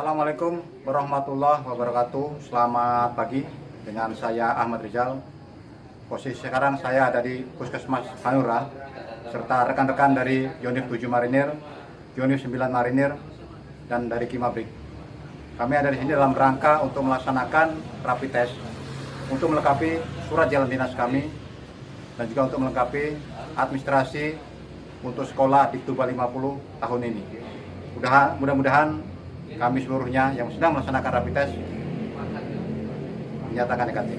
Assalamualaikum warahmatullahi wabarakatuh. Selamat pagi dengan saya Ahmad Rizal. Posisi sekarang saya ada di Puskesmas Hanura serta rekan-rekan dari Yonif 7 Marinir, Yonif 9 Marinir, dan dari Kimabrik. Kami ada di sini dalam rangka untuk melaksanakan rapid test untuk melengkapi surat jalan dinas kami dan juga untuk melengkapi administrasi untuk sekolah di Tuba 50 tahun ini. Mudah-mudahan kami seluruhnya yang sedang melaksanakan rapid test menyatakan negatif.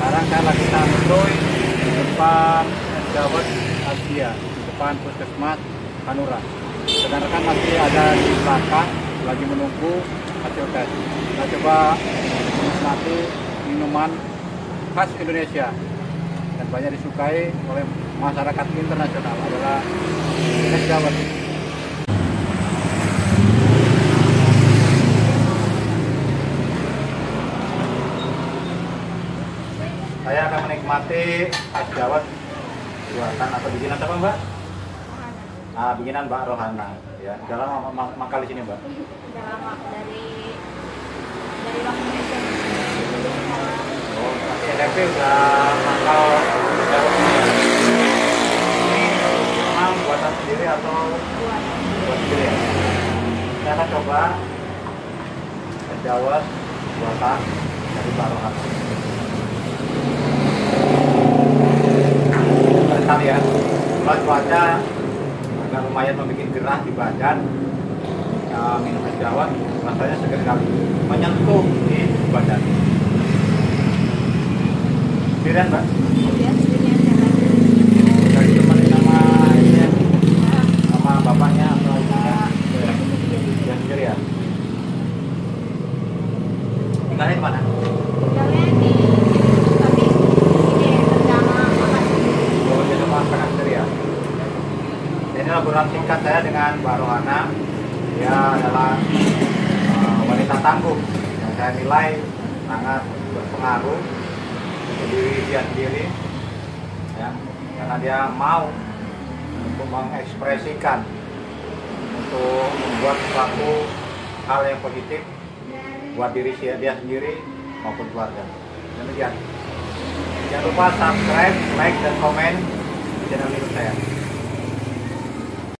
Sekarang saya lagi santuy di depan Dawet Asia, di depan Puskesmas Hanura. Rekan-rekan masih ada di belakang, lagi menunggu hasil tes. Kita coba menikmati minuman khas Indonesia dan banyak disukai oleh masyarakat internasional adalah es dawet. Saya akan menikmati es dawet buatan atau bikinan apa Mbak? Ah, bikinan Mbak Rohana. Ya, udah lama ma- mangkal di sini Mbak. udah lama dari dari waktu SMP Oh, masih SMP udah mangkal dawet ini memang buatan sendiri atau buat sendiri ya? Saya akan coba es dawet buatan dari Mbak Rohana. sekali ya kalau cuaca agak lumayan membuat gerah di badan. Ya, minum es dawet rasanya segar sekali menyentuh di badan. Sendirian mbak? Ya dari teman sama ini ya, sama bapaknya atau ibunya? Ya sendiri ya? Tinggalnya di mana tinggalnya di tapi ini bersama kakak sendiri Oh, jadi masakan sendiri ya. Obrolan singkat saya dengan Mbak Rohana. Dia adalah eh, wanita tangguh yang saya nilai sangat berpengaruh untuk diri dia sendiri, ya, karena dia mau untuk mengekspresikan untuk membuat suatu hal yang positif buat diri dia dia sendiri maupun keluarga. Demikian. Jangan lupa subscribe, like, dan komen di channel YouTube saya.